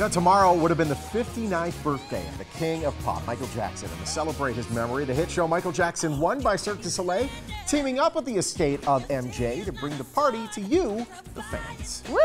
You know, tomorrow would have been the 59th birthday of the king of pop, Michael Jackson. And to celebrate his memory, the hit show Michael Jackson One by Cirque du Soleil, teaming up with the estate of MJ to bring the party to you, the fans. Woo!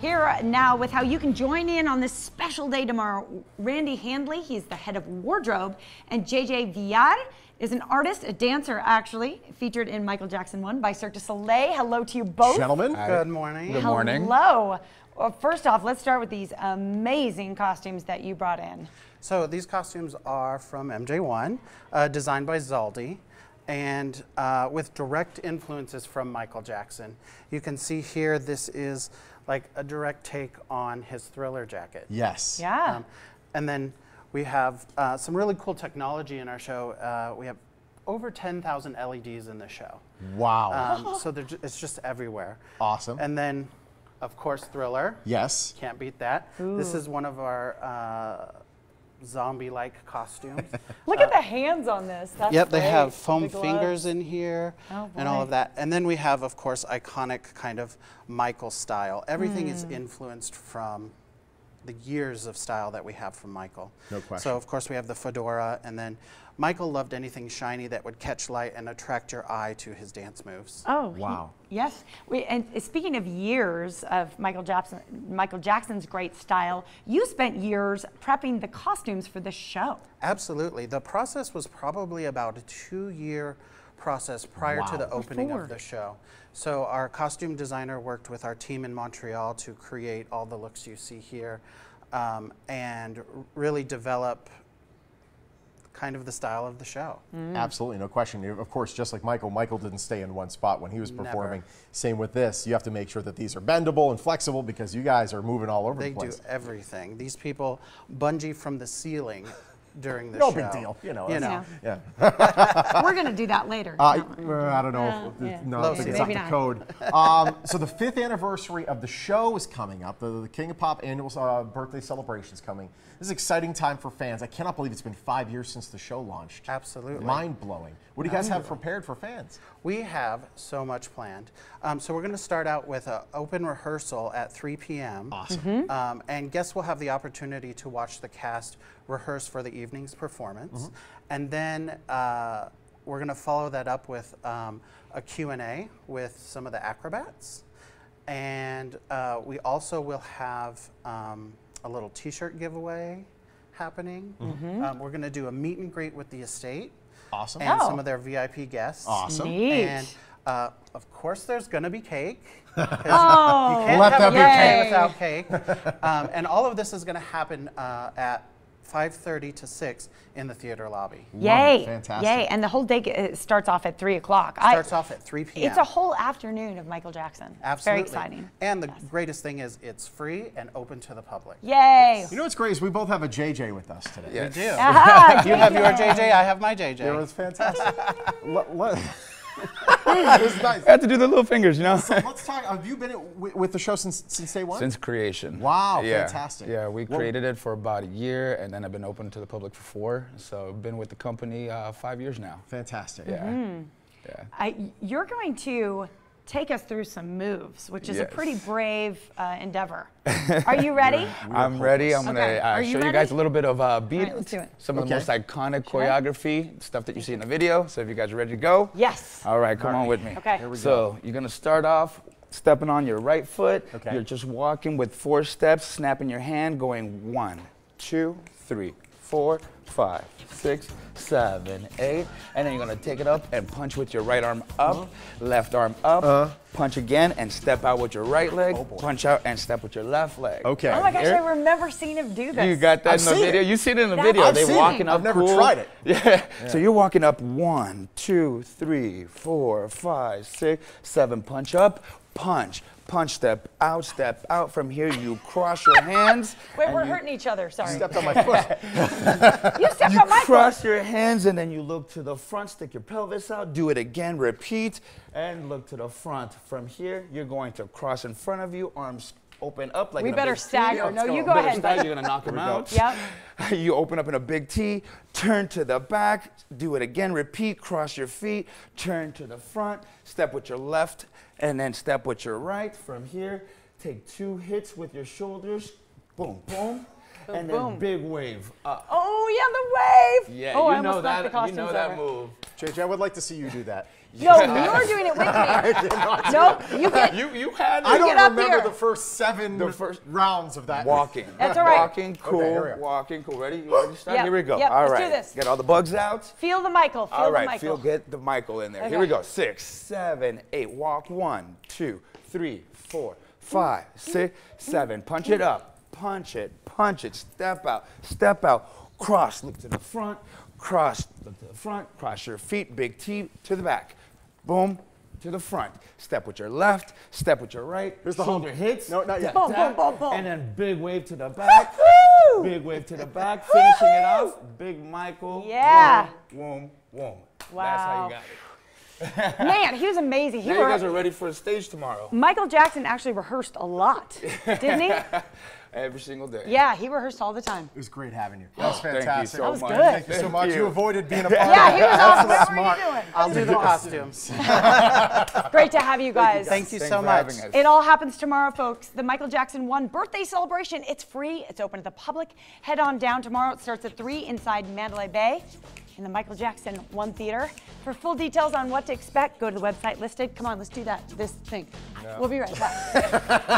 Here uh, now with how you can join in on this special day tomorrow. Randy Handley, he's the head of wardrobe, and JJ Villar is an artist, a dancer actually, featured in Michael Jackson 1 by Cirque du Soleil. Hello to you both. Gentlemen, Good morning. Good morning. Hello. Well, first off, let's start with these amazing costumes that you brought in. So these costumes are from MJ1, uh, designed by Zaldy, and uh, with direct influences from Michael Jackson. You can see here this is like a direct take on his Thriller jacket. yes. Yeah. Um, and then we have uh, some really cool technology in our show. Uh, we have over 10,000 LEDs in the show. Wow. Um, so ju- it's just everywhere. Awesome. And then, of course, Thriller. yes. Can't beat that. This is one of our uh, zombie-like costumes. Look at the hands on this. That's yep, they have foam The fingers in here Oh, and all of that. And then we have, of course, iconic kind of Michael style. Everything is Hmm. influenced from the years of style that we have from Michael. No question. So, of course, we have the fedora, and then Michael loved anything shiny that would catch light and attract your eye to his dance moves. Oh, he- Wow. yes. We, and speaking of years of Michael Jackson, Michael Jackson's great style, you spent years prepping the costumes for the show. Absolutely. The process was probably about a two year process prior to the opening Before. of the show. So, our costume designer worked with our team in Montreal to create all the looks you see here um, and really develop kind of the style of the show. Absolutely, no question. Of course, just like Michael, Michael didn't stay in one spot when he was Never. performing. Same with this. You have to make sure that these are bendable and flexible because you guys are moving all over They the do everything. These people bungee from the ceiling during the No show. big deal, you know. You know. Yeah. We're going to do that later. Uh, No. I don't know. Uh, if, yeah. No, Low I it's not Maybe the code. Um, so the fifth anniversary of the show is coming up. The, the King of Pop annual uh, birthday celebration is coming. This is an exciting time for fans. I cannot believe it's been five years since the show launched. Absolutely. Mind blowing. What do you guys have prepared for fans? We have so much planned. Um, so we're going to start out with an open rehearsal at 3 p.m. Awesome. Um, and guests will have the opportunity to watch the cast rehearse for the evening's performance. And then uh, we're going to follow that up with um, a Q&A with some of the acrobats. And uh, we also will have um, a little T-shirt giveaway happening. Um, we're going to do a meet and greet with the estate Awesome. and Oh. some of their VIP guests. Awesome. Neat. And uh, of course, there's going to be cake. Oh, you can't Let have that a be cake. without cake. um, and all of this is going to happen uh, at 5:30 to 6 in the theater lobby. Yay. Fantastic. Yay. And the whole day uh, starts off at 3 o'clock. It starts off at 3 p.m. It's a whole afternoon of Michael Jackson. Absolutely. Very exciting. And the greatest thing is it's free and open to the public. Yay. You know what's great is we both have a JJ with us today. Yes. We do. Aha, You have your JJ, I have my JJ. It was fantastic. Let- let- it was nice. I had to do the little fingers, you know? Let's talk. Have you been with with the show since since day one? Since creation. Wow, yeah. fantastic. Yeah, we Well- created it for about a year, and then I've been open to the public for four. So I've been with the company uh, five years now. fantastic. Yeah. Mm-hmm. Yeah. I, you're going to take us through some moves, which is a pretty brave uh, endeavor. Are you ready? I'm ready. I'm Okay. gonna uh, Are you show you guys a little bit of uh, beat. right, let's do it. Some of the most iconic choreography, stuff that you see in the video. So if you guys are ready to go. Yes. All right, come on with me. Okay. Here we so you're gonna start off stepping on your right foot. Okay. You're just walking with four steps, snapping your hand, going one, two, three, four, five, six, seven, eight, and then you're gonna take it up and punch with your right arm up, Uh-huh. left arm up, punch again, and step out with your right leg, punch out and step with your left leg. Okay. Oh my gosh, Here. I remember seeing him do this. You got that I've in the video. it. You seen it in the That's video. I've They seen walking it. up I've never cool. tried it. Yeah. So you're walking up one, two, three, four, five, six, seven. Punch up, punch, punch. Step out, step out. From here, you cross your hands. Wait, we're hurting each other. Sorry. Stepped on my foot. you stepped You on my foot. cross your hands and then you look to the front, stick your pelvis out, do it again, repeat, and look to the front. From here, you're going to cross in front of you, arms open up like We in a better big T. stagger. No, you go Better ahead. stagger, You're gonna knock him out. Yep. You open up in a big T, turn to the back, do it again, repeat, cross your feet, turn to the front, step with your left, and then step with your right. From here, take two hits with your shoulders, boom, boom, and then boom. big wave up. Oh yeah, the wave. Yeah, oh, I you know almost knocked the that. You costumes know that over. move. JJ, I would like to see you do that. No, you're doing it with me. nope, you get. You you had I don't get up remember here. the first seven The first- rounds of that. Walking. That's all right. Walking, cool. here we are. walking, cool. Ready? You ready to start? Yep, Here we go. yep, all let's right. do this. Get all the bugs out. Feel the Michael. Feel all the. Michael. Feel get the Michael in there. Here we go. Six, seven, eight. Walk one, two, three, four, five, six, seven. Punch it up. Punch it. Punch it. Step out. Step out. Cross. Look to the front. Cross. To the front. Cross your feet. Big T to the back. Boom. To the front. Step with your left. Step with your right. Here's the Shoulder hump. hits. No, not yet. Boom, boom, boom, boom. And then big wave to the back. Woo! Big wave to the back, finishing it off. Big Michael. Yeah. Whoom, whoom. That's how Wow. you got it. Man, he was amazing. He Now you guys are ready for the stage tomorrow. Michael Jackson actually rehearsed a lot, didn't he? Every single day. Yeah, he rehearsed all the time. It was great having you. Oh, that was Thank you fantastic. so That was much. good. Thank you so Thank much. You. you. avoided being a part Yeah, of he it. was That's awesome. What were smart. you doing? I'll do the costumes. Great to have you guys. Thank you Thanks so much. It all happens tomorrow, folks. The Michael Jackson 1 birthday celebration. It's free, it's open to the public. Head on down tomorrow. It starts at 3 inside Mandalay Bay in the Michael Jackson 1 Theater. For full details on what to expect, go to the website listed. Come on, let's do that. This thing. We'll be right back.